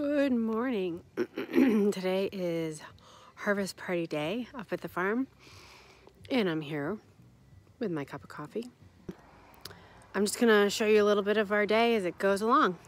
Good morning. Today is harvest party day up at the farm and I'm here with my cup of coffee. I'm just gonna show you a little bit of our day as it goes along.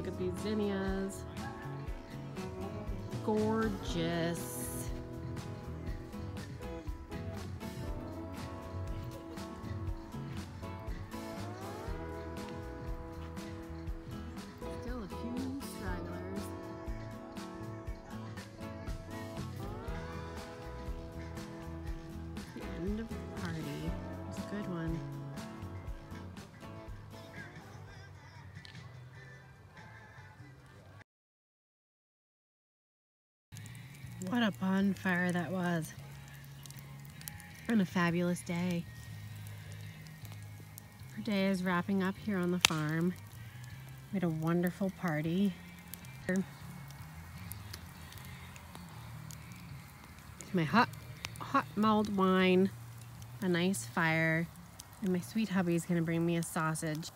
Look at these zinnias. Gorgeous. Still a. The end of the. What a bonfire that was. And a fabulous day. Our day is wrapping up here on the farm. We had a wonderful party. My hot, hot mulled wine, a nice fire, and my sweet hubby is gonna bring me a sausage.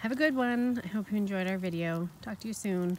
Have a good one. I hope you enjoyed our video. Talk to you soon.